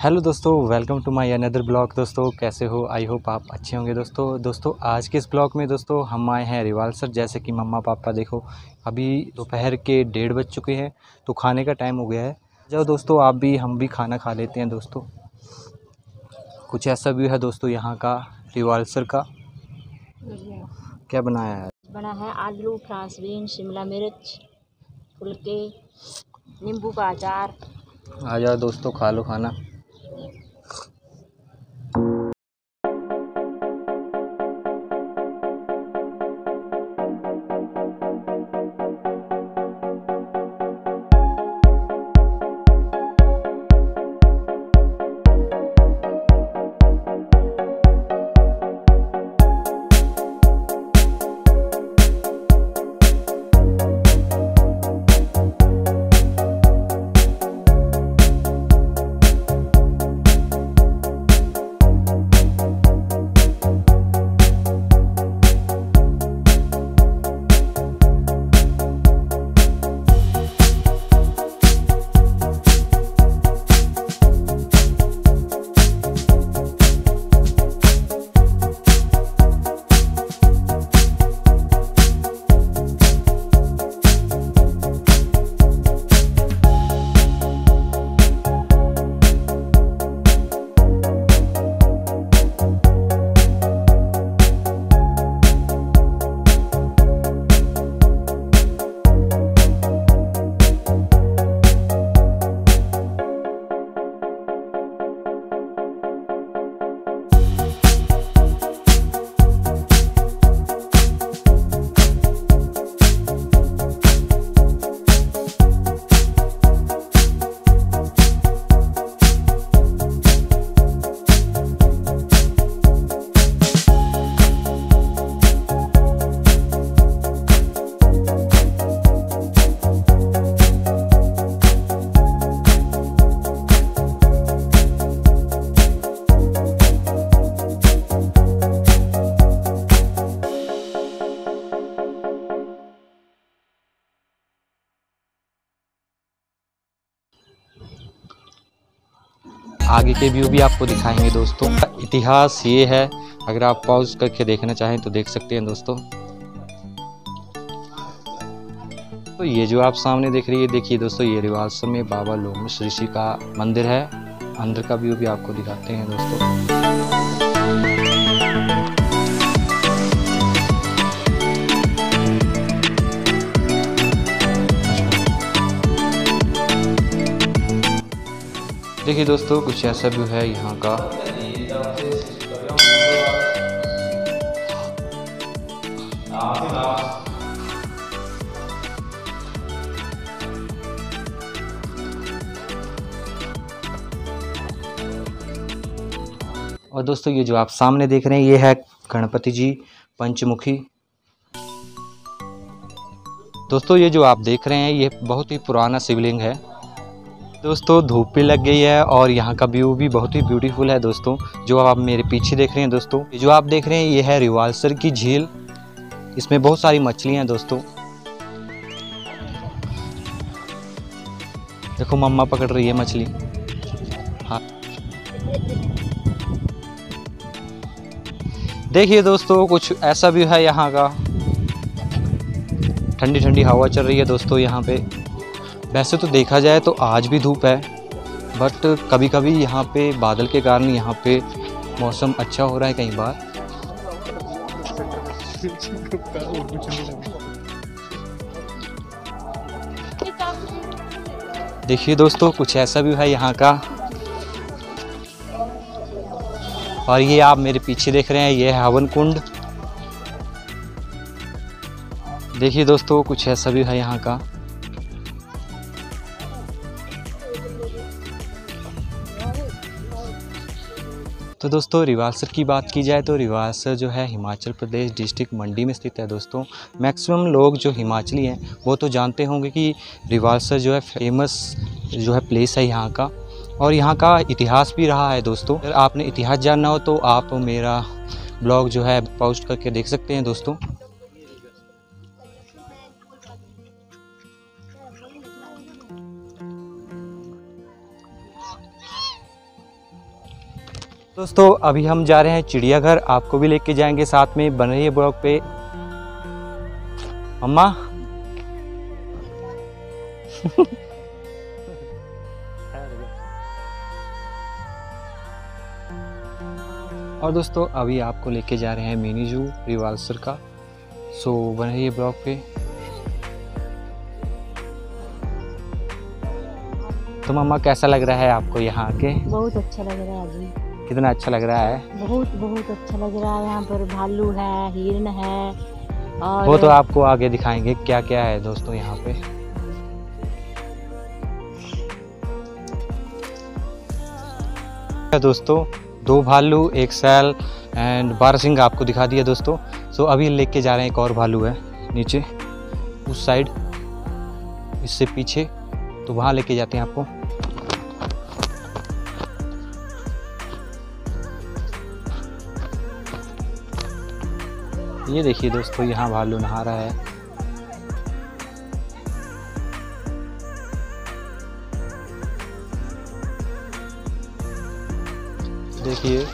Hello दोस्तों welcome to my another blog. दोस्तों कैसे हो? आई होप आप अच्छे होंगे। दोस्तों दोस्तों आज के इस ब्लॉग में दोस्तों हम आए हैं रिवाल्सर जैसे कि मम्मा पापा देखो अभी दोपहर के डेढ़ बज चुके हैं तो खाने का टाइम हो गया है। जाओ दोस्तों आप भी हम भी खाना खा लेते हैं दोस्तों। कुछ ऐसा व्यू है दोस्तों यहाँ का रिवाल्सर का? क्या बनाया है? बना है आलू फ्रांस बीन शिमला मिर्च फुलके नींबू का अचार। आ जाओ दोस्तों खा लो खाना। आगे के व्यू भी आपको दिखाएँगे दोस्तों। इतिहास ये है, अगर आप पॉज करके देखना चाहें तो देख सकते हैं दोस्तों। तो ये जो आप सामने देख रही है, देखिए दोस्तों, ये रिवाज में बाबा लोमेश ऋषि का मंदिर है। अंदर का व्यू भी आपको दिखाते हैं दोस्तों। देखिए दोस्तों, कुछ ऐसा व्यू है यहाँ का। और दोस्तों, ये जो आप सामने देख रहे हैं, ये है गणपति जी पंचमुखी। दोस्तों, ये जो आप देख रहे हैं, ये बहुत ही पुराना शिवलिंग है। दोस्तों, धूप भी लग गई है और यहाँ का व्यू भी बहुत ही ब्यूटीफुल है दोस्तों, जो आप मेरे पीछे देख रहे हैं दोस्तों। जो आप देख रहे हैं, ये है रिवालसर की झील। इसमें बहुत सारी मछलियाँ हैं दोस्तों। देखो, मम्मा पकड़ रही है मछली। हाँ। देखिए दोस्तों, कुछ ऐसा भी है यहाँ का। ठंडी ठंडी हवा चल रही है दोस्तों यहाँ पे। वैसे तो देखा जाए तो आज भी धूप है बट कभी कभी यहाँ पे बादल के कारण यहाँ पे मौसम अच्छा हो रहा है कई बार। देखिए दोस्तों, कुछ ऐसा भी है यहाँ का। और ये आप मेरे पीछे देख रहे हैं, ये है हवन कुंड। देखिए दोस्तों, कुछ ऐसा भी है यहाँ का। तो दोस्तों रिवासर की बात की जाए तो रिवासर जो है हिमाचल प्रदेश डिस्ट्रिक्ट मंडी में स्थित है दोस्तों। मैक्सिमम लोग जो हिमाचली हैं, वो तो जानते होंगे कि रिवासर जो है फ़ेमस जो है प्लेस है यहाँ का। और यहाँ का इतिहास भी रहा है दोस्तों। अगर आपने इतिहास जानना हो तो आप मेरा ब्लॉग जो है पोस्ट करके देख सकते हैं दोस्तों। दोस्तों, अभी हम जा रहे हैं चिड़ियाघर। आपको भी लेके जाएँगे साथ में बन रही है ब्लॉग पे। अम्मा। और दोस्तों, अभी आपको लेके जा रहे हैं मिनी जू, रिवाल्सर का। सो बन रही है ब्लॉग पे। तो मम्मा, कैसा लग रहा है आपको यहाँ आके? बहुत अच्छा लग रहा है कितना अच्छा लग रहा है? बहुत बहुत अच्छा लग रहा है। यहाँ पर भालू है हिरन है और वो तो आपको आगे दिखाएँगे क्या क्या है दोस्तों यहाँ पे? दोस्तों दो भालू एक सैल एंड बारसिंग आपको दिखा दिया दोस्तों। सो अभी लेके जा रहे हैं एक और भालू है नीचे उस साइड इससे पीछे तो वहाँ लेके जाते हैं आपको। ये देखिए दोस्तों यहाँ भालू नहा रहा है। देखिए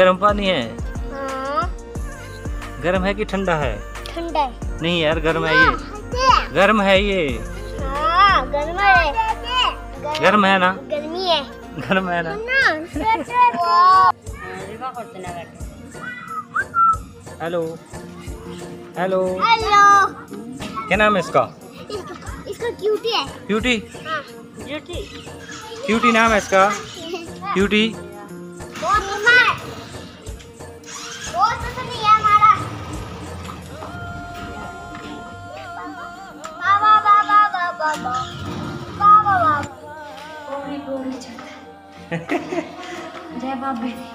गर्म पानी है? हाँ। गर्म है कि ठंडा है? ठंडा है। नहीं यार गर्म है ये। गर्म है ये। हाँ गर्म है। गर्म है ना? गर्मी है। गर्म है ना? हेलो। हेलो। हेलो। क्या नाम है इसका? इसका क्यूटी है। क्यूटी हाँ। क्यूटी क्यूटी नाम है इसका? क्यूटी बहुत बहुत जय बाबा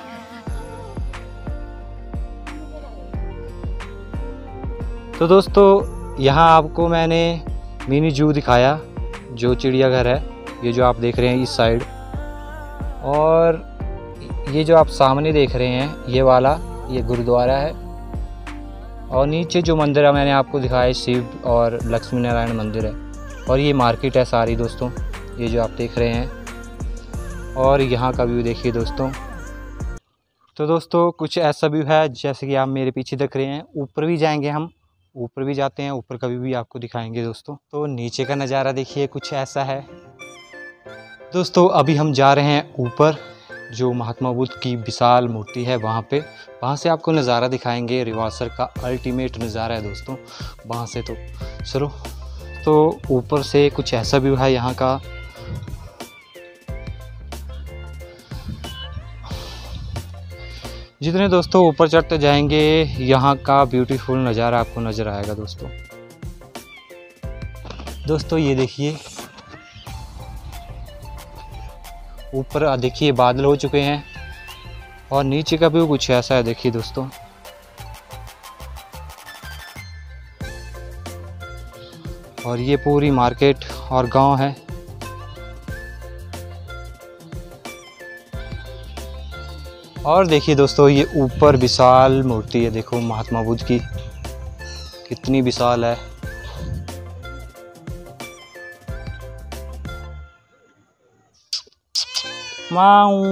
तो दोस्तों, यहाँ आपको मैंने मिनी जू दिखाया, जो चिड़ियाघर है, ये जो आप देख रहे हैं इस साइड। और ये जो आप सामने देख रहे हैं, ये वाला, ये गुरुद्वारा है। और नीचे जो मंदिर है, मैंने आपको दिखाया शिव और लक्ष्मी नारायण मंदिर है। और ये मार्केट है सारी, दोस्तों, ये जो आप देख रहे हैं। और यहाँ का व्यू देखिए, दोस्तों। तो दोस्तों, कुछ ऐसा व्यू है, जैसे कि आप मेरे पीछे देख रहे हैं, ऊपर भी जाएँगे हम, ऊपर भी जाते हैं, ऊपर का व्यू भी आपको दिखाएँगे दोस्तों। तो नीचे का नज़ारा देखिए, कुछ ऐसा है। दोस्तों, अभी हम जा रहे हैं ऊपर, जो महात्मा बुद्ध की विशाल मूर्ति है वहाँ पे। वहाँ से आपको नज़ारा दिखाएँगे रिवासर का अल्टीमेट नज़ारा है दोस्तों, वहाँ से तो चलो। तो ऊपर से कुछ ऐसा व्यू है यहाँ का जितने दोस्तों ऊपर चढ़ते जाएँगे, यहाँ का ब्यूटीफुल नज़ारा आपको नज़र आएगा दोस्तों। दोस्तों, ये देखिए। ऊपर देखिए, बादल हो चुके हैं और नीचे का भी कुछ ऐसा है, देखिए दोस्तों। और ये पूरी मार्केट और गाँव है। और देखिए दोस्तों, ये ऊपर विशाल मूर्ति है। देखो, महात्मा बुद्ध की कितनी विशाल है। माऊ,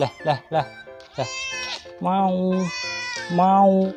ले ले ले ले, माऊ माऊ।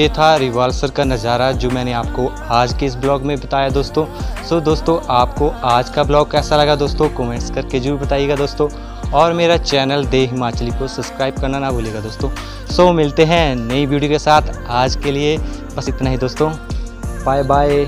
ये था रिवाल्सर का नज़ारा, जो मैंने आपको आज के इस ब्लॉग में बताया दोस्तों। सो दोस्तों, आपको आज का ब्लॉग कैसा लगा दोस्तों? कमेंट्स करके ज़रूर बताइएगा दोस्तों। और मेरा चैनल दे हिमाचली को सब्सक्राइब करना ना भूलिएगा दोस्तों। सो मिलते हैं नई वीडियो के साथ। आज के लिए बस इतना ही दोस्तों। Bye bye